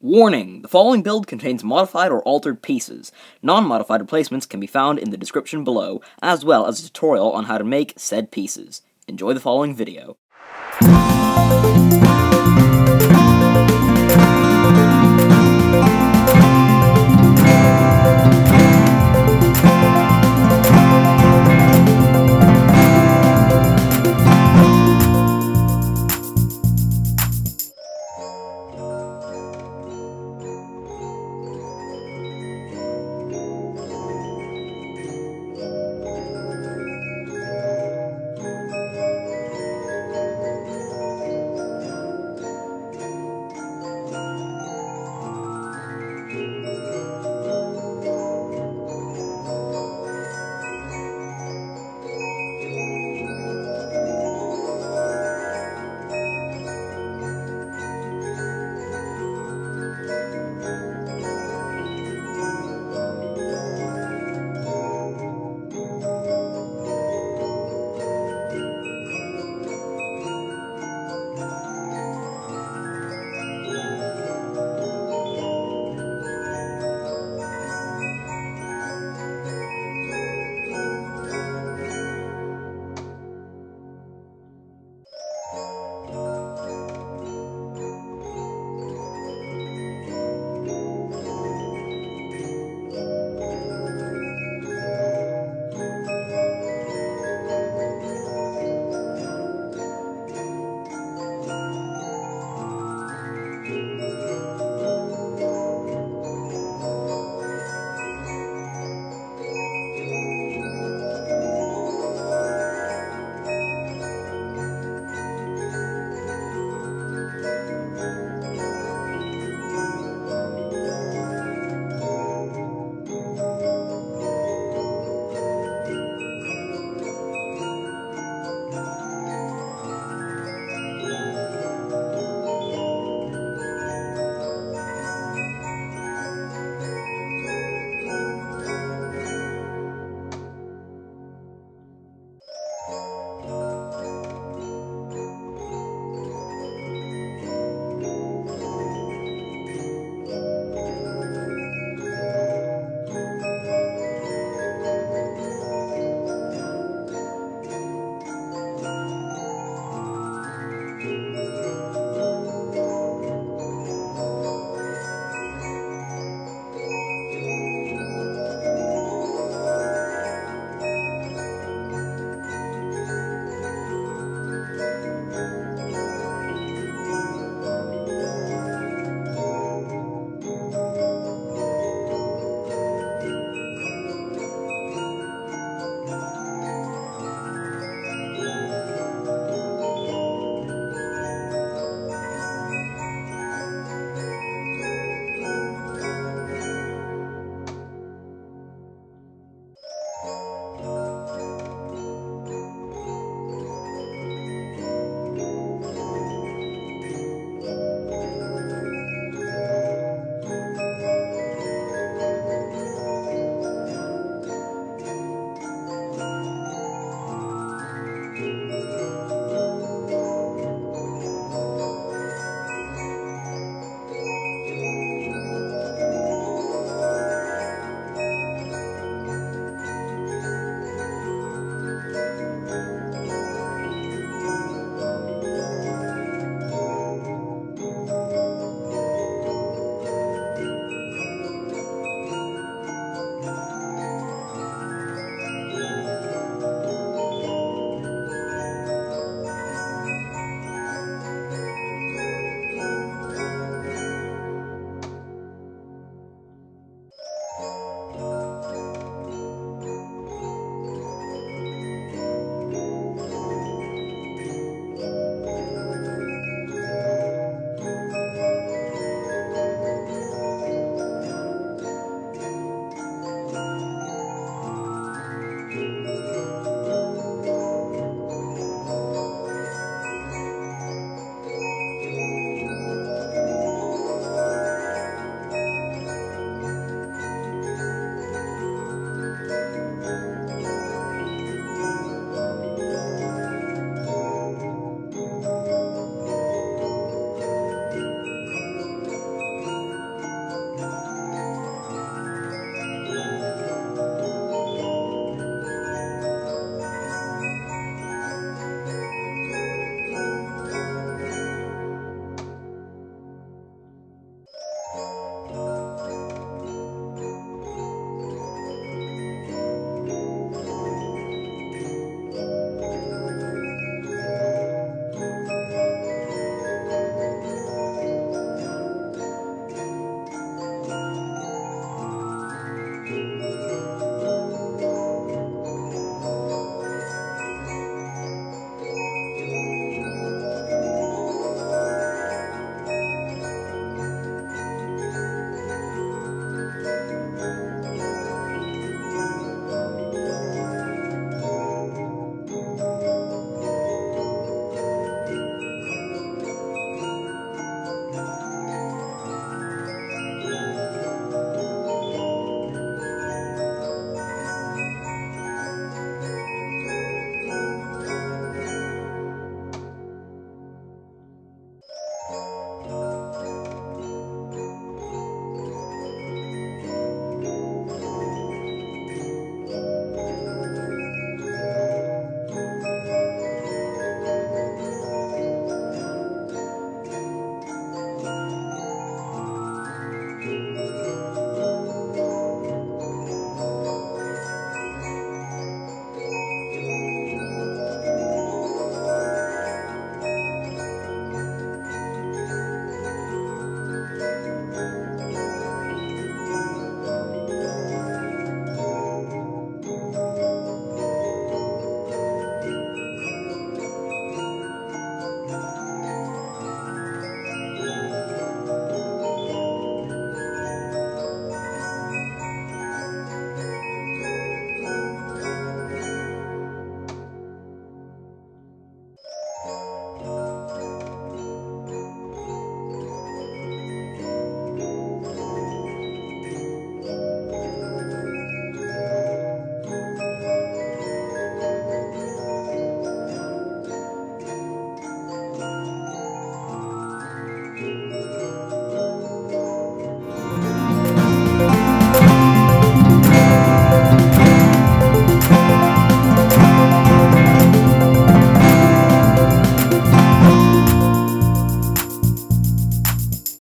Warning! The following build contains modified or altered pieces. Non-modified replacements can be found in the description below, as well as a tutorial on how to make said pieces. Enjoy the following video.